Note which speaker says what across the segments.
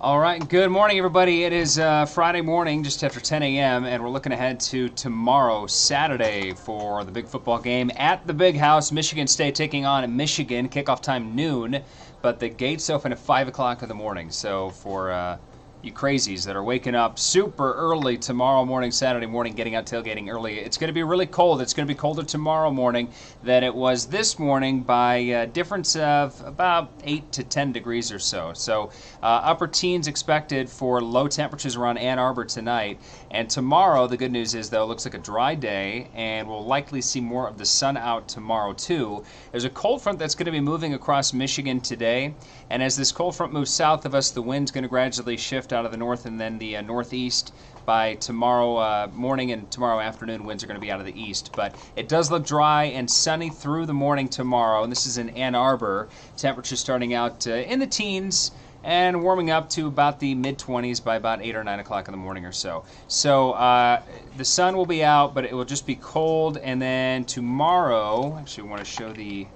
Speaker 1: All right, good morning, everybody. It is uh, Friday morning, just after 10 a.m., and we're looking ahead to tomorrow, Saturday, for the big football game at the Big House. Michigan State taking on Michigan. Kickoff time noon, but the gates open at 5 o'clock in the morning. So for uh, you crazies that are waking up super early tomorrow morning, Saturday morning, getting out tailgating early. It's going to be really cold. It's going to be colder tomorrow morning than it was this morning by a difference of about 8 to 10 degrees or so. So uh, upper teens expected for low temperatures around Ann Arbor tonight. And tomorrow, the good news is, though, it looks like a dry day, and we'll likely see more of the sun out tomorrow, too. There's a cold front that's going to be moving across Michigan today. And as this cold front moves south of us, the wind's going to gradually shift out of the north and then the uh, northeast by tomorrow uh, morning and tomorrow afternoon winds are going to be out of the east but it does look dry and sunny through the morning tomorrow and this is in ann arbor temperatures starting out uh, in the teens and warming up to about the mid 20s by about 8 or 9 o'clock in the morning or so. So uh, the sun will be out, but it will just be cold. And then tomorrow, actually, want to show the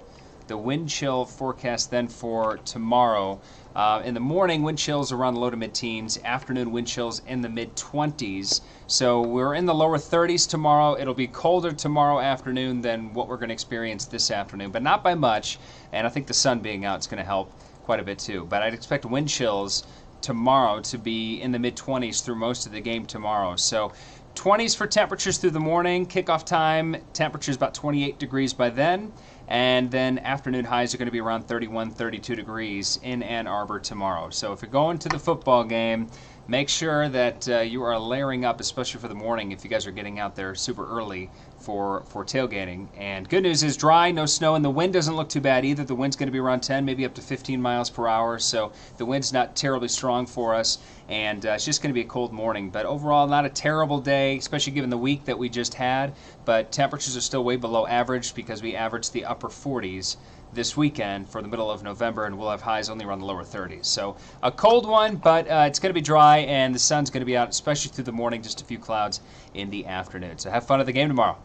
Speaker 1: the wind chill forecast then for tomorrow. Uh, in the morning, wind chills around the low to mid teens. Afternoon, wind chills in the mid 20s. So we're in the lower 30s tomorrow. It'll be colder tomorrow afternoon than what we're going to experience this afternoon, but not by much. And I think the sun being out is going to help quite a bit too. But I'd expect wind chills tomorrow to be in the mid 20s through most of the game tomorrow. So 20s for temperatures through the morning. Kickoff time, temperatures about 28 degrees by then. And then afternoon highs are going to be around 31, 32 degrees in Ann Arbor tomorrow. So if you're going to the football game, make sure that uh, you are layering up, especially for the morning if you guys are getting out there super early for, for tailgating. And good news is dry, no snow, and the wind doesn't look too bad either. The wind's going to be around 10, maybe up to 15 miles per hour, so the wind's not terribly strong for us, and uh, it's just going to be a cold morning. But overall, not a terrible day, especially given the week that we just had, but temperatures are still way below average because we averaged the upper 40s this weekend for the middle of November, and we'll have highs only around the lower 30s. So a cold one, but uh, it's going to be dry, and the sun's going to be out, especially through the morning, just a few clouds in the afternoon. So have fun at the game tomorrow.